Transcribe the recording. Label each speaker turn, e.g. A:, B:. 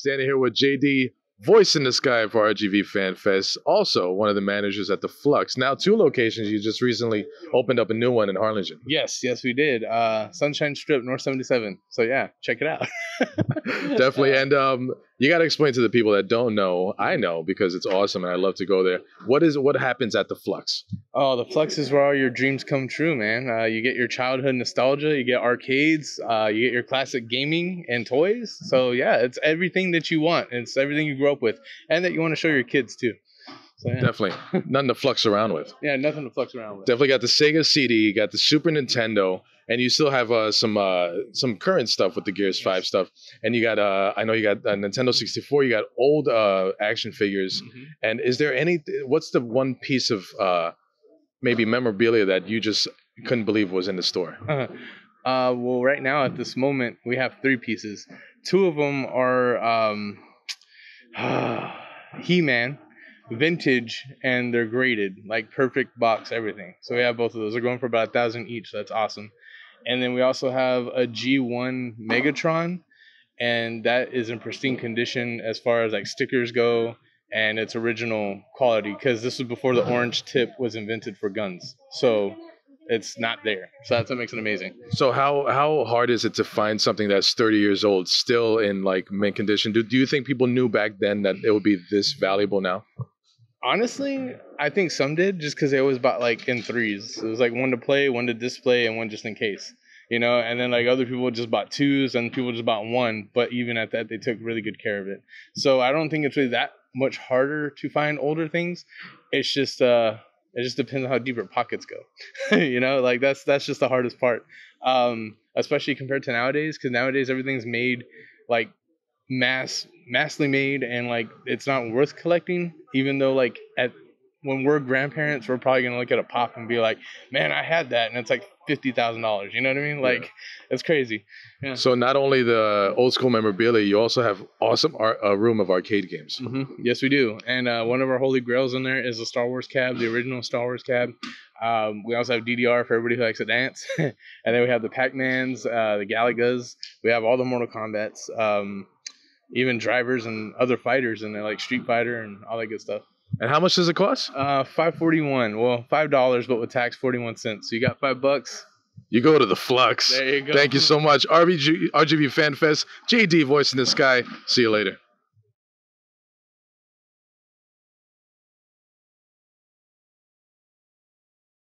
A: Standing here with JD, voice in the sky for RGV Fan Fest. Also, one of the managers at the Flux. Now, two locations. You just recently opened up a new one in Harlingen.
B: Yes, yes, we did. Uh, Sunshine Strip, North 77. So yeah, check it out.
A: Definitely. And um, you got to explain to the people that don't know. I know because it's awesome and I love to go there. What is what happens at the Flux?
B: Oh, the Flux is where all your dreams come true, man. Uh, you get your childhood nostalgia, you get arcades, uh, you get your classic gaming and toys. So yeah, it's everything that you want. It's everything you grew up with, and that you want to show your kids too. So, yeah.
A: Definitely. Nothing to flux around with.
B: Yeah, nothing to flux around with.
A: Definitely got the Sega CD, you got the Super Nintendo, and you still have uh, some uh, some current stuff with the Gears yes. Five stuff. And you got uh, I know you got a Nintendo 64. You got old uh, action figures. Mm-hmm. And is there any? What's the one piece of uh, maybe memorabilia that you just couldn't believe was in the store?
B: Uh-huh. Uh, well, right now at this moment we have three pieces. Two of them are um, He-Man vintage and they're graded like perfect box everything. So we have both of those. They're going for about a thousand each so that's awesome. And then we also have a g1 megatron and that is in pristine condition as far as like stickers go and its original quality because this was before the orange tip was invented for guns. So it's not there. So that's what makes it amazing.
A: So how how hard is it to find something that's 30 years old still in like mint condition? Do, do you think people knew back then that it would be this valuable now
B: Honestly, I think some did just because they always bought like in threes. It was like one to play, one to display, and one just in case. You know, and then like other people just bought twos and people just bought one, but even at that, they took really good care of it. So I don't think it's really that much harder to find older things. It's just uh, it just depends on how deep your pockets go. you know, like that's that's just the hardest part, um, especially compared to nowadays, because nowadays everything's made like mass massively made and like it's not worth collecting even though like at when we're grandparents we're probably gonna look at a pop and be like man i had that and it's like fifty thousand dollars you know what i mean like yeah. it's crazy
A: yeah. so not only the old school memorabilia you also have awesome art, a room of arcade games
B: mm-hmm. yes we do and uh, one of our holy grails in there is the star wars cab the original star wars cab um, we also have DDR for everybody who likes to dance, and then we have the Pac-Mans, uh, the Galagas. We have all the Mortal Kombat's. Um, even drivers and other fighters and like Street Fighter and all that good stuff.
A: And how much does it cost?
B: Uh, five forty one. Well, five dollars, but with tax, forty one cents. So you got five bucks.
A: You go to the Flux.
B: There you go.
A: Thank you so much, RBG, RGV Fan Fest. JD, voice in the sky. See you later.